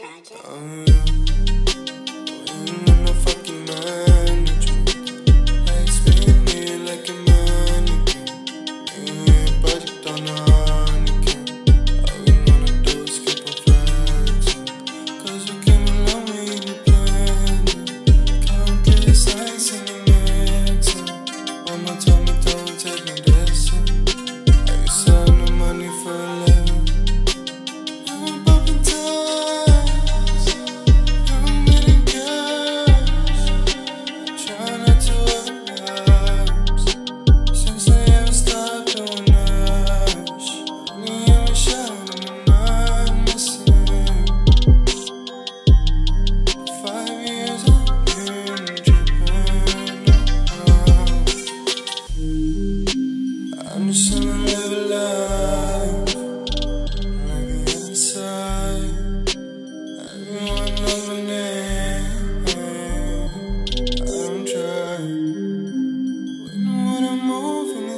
Oh. Um.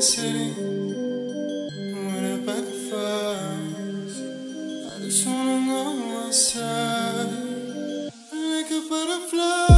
city. When I I just wanna know myself. Like a butterfly.